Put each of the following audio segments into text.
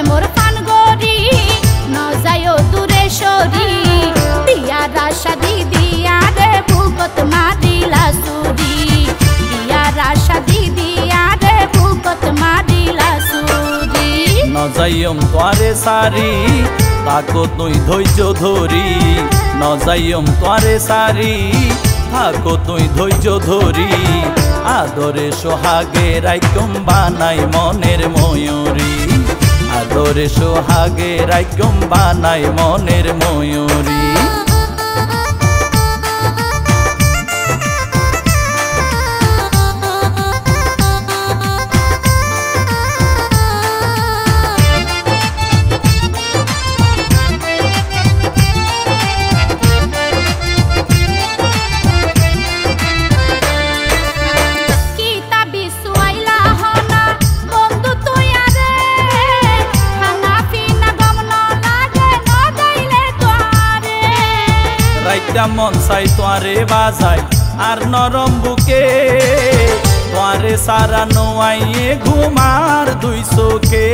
প্রেমর পান গরি নজায় দূরে সরি। দিয়া রাশা দি, দিয়া রে মারিলা সুরি। দিয়া রাশা দি, দিয়া রে মারিলা সুরি। নজাইম তোয়ারে সারি থাকো তুই ধৈর্য ধরি। নজাইম তোয়ারে সারি থাকো তুই ধৈর্য ধরি। আদরে সোহাগে রাইকম বানাই মনের ময়ূরী। আদরে সোহাগে রাইকম বানাই মনের ময়ূরী। রাইটা মন চাই তোয়ারে বাজাই। আর নরম বুকে তোয়ারে সারা নোয়াইয়ে ঘুমার দুই চোখে।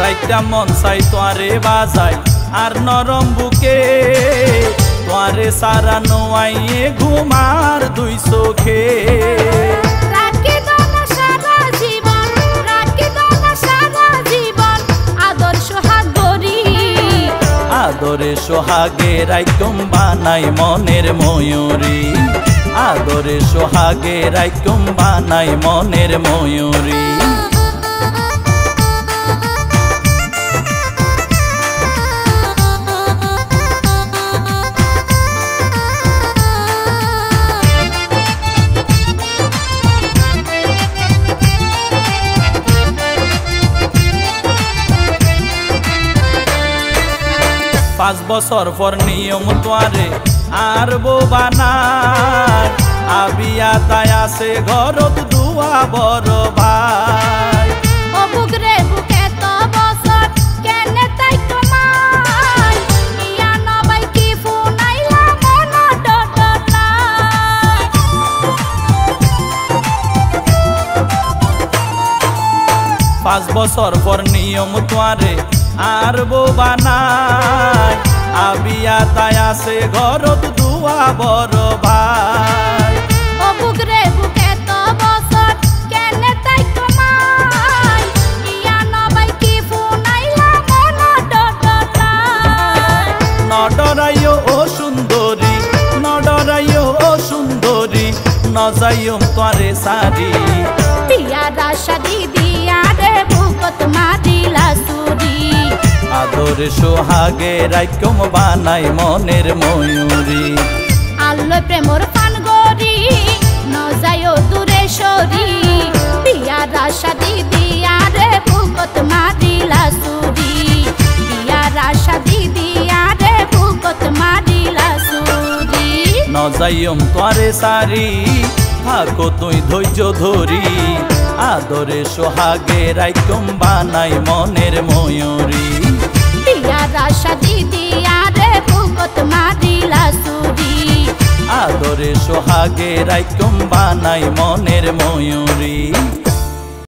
রাইটা মন চাই তোয়ারে বাজাই। আর নরম বুকে। তোয়ারে সারা নোয়াইয়ে ঘুমার দুই চোখে। আদরে সোহাগে রাইকম বানাই মনের ময়ূরী। আদরে সোহাগে রাইকম বানাই মনের ময়ূরী। পাঁচ বছর পর নিয়ম তোয়ারে আর বানার আবিয়া তাই আছে ঘরত দুয়া বড় ভাই। পাঁচ বছর পর নিয়ম তোয়ারে আর বানার আবিয়া তাই আছে ঘরত দুয়া বড় ভাই ও বুকরে বুকে তো বছর কেনে তাই তোমার ইয়া নবাই কি ফুনাইলা মন ডডলা নডরাইও ও সুন্দরী নডরাইও ও সুন্দরী নজাইম তোয়ারে সারি। পিয়ারা শাদি দিয়া রে বুকত মারিলা সুরি। আদরে সোহাগে রাইকম বানাই মনের ময়ূরী। আল্লো প্রেমর ফান গরি নজায়ও দূরে সরি। পিয়ারা শাদি দিয়া রে বুকত মারিলা সুরি। পিয়ারা শাদি দিয়া রে বুকত মারিলা সুরি। নজাইম তোয়ারে সারি থাকো তুই ধৈর্য ধরি। আদরে সোহাগে রাইকম বানাই মনের ময়ূরী। পিয়ারা শাদি দিয়া রে বুকত মারিলা সুরি আদরে সোহাগে রাইকম বানাই মনের ময়ূরী।